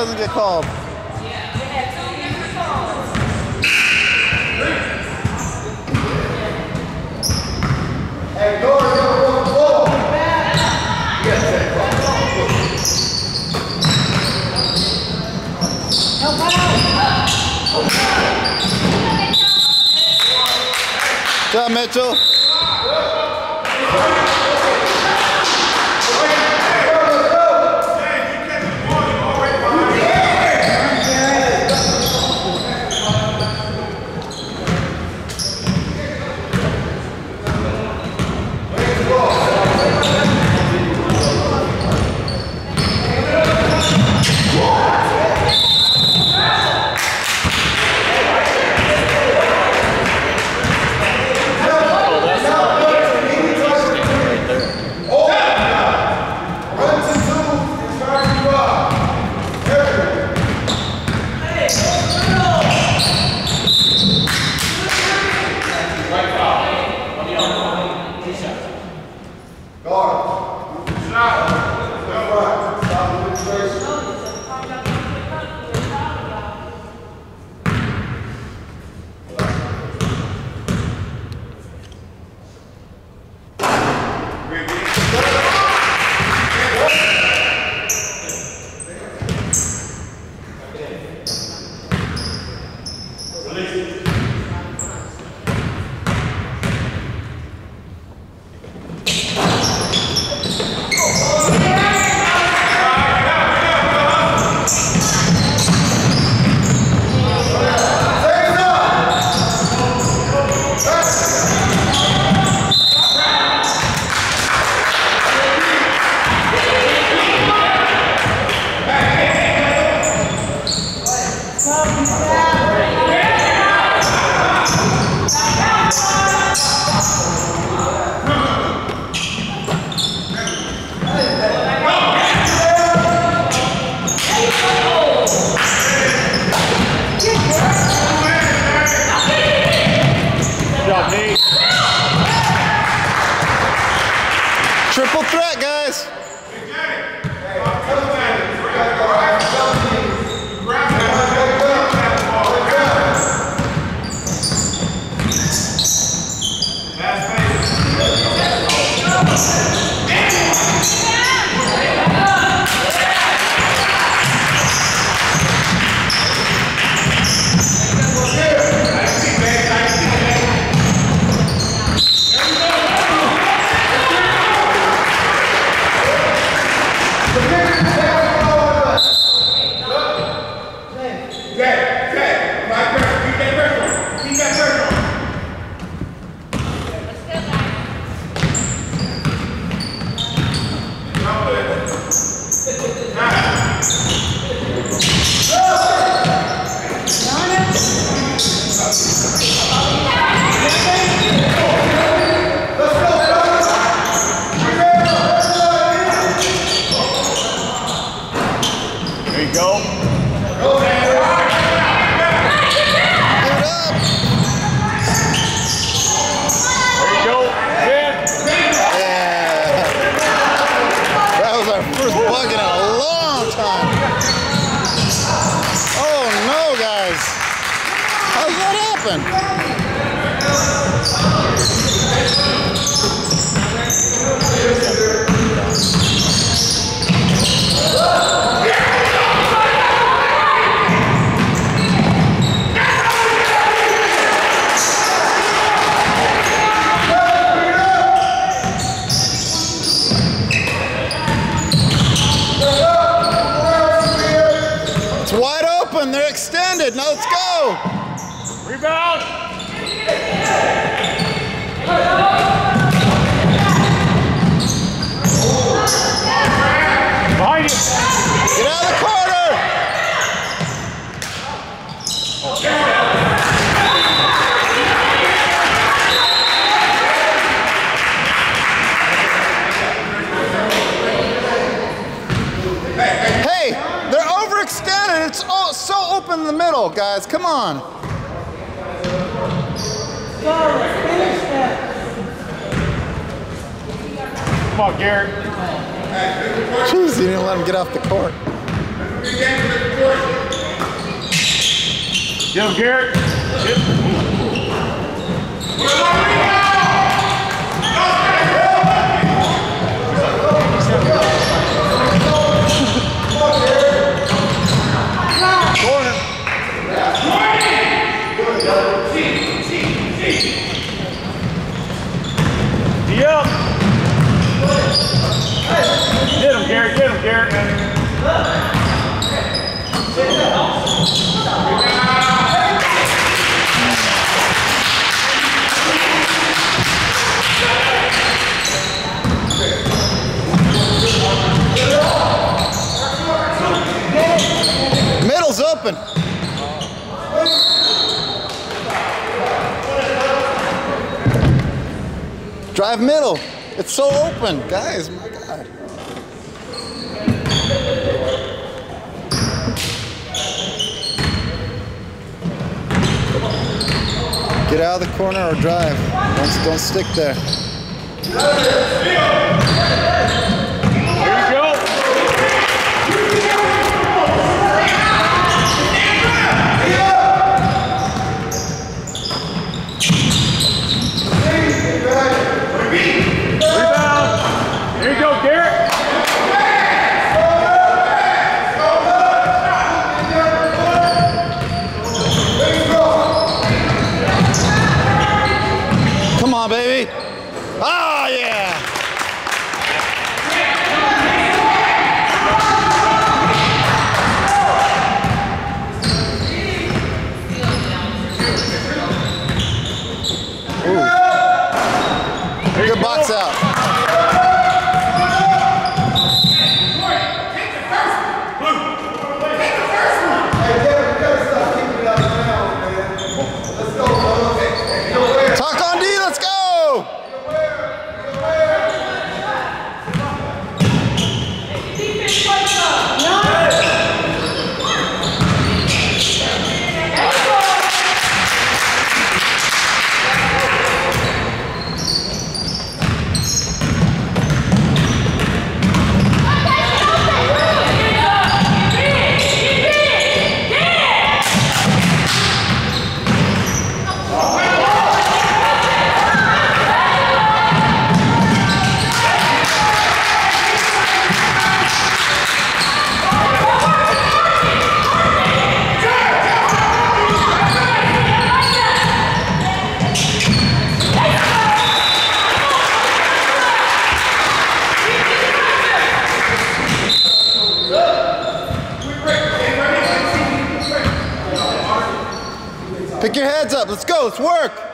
doesn't get called. Mitchell. Isha. God in the middle, guys. Come on. Come on, Garrett. Jeez, you didn't let him get off the court. Get him, Garrett. Get him. Open. Drive middle. It's so open, guys. My God. Get out of the corner or drive. Don't, don't stick there. Pick your heads up, let's go, let's work.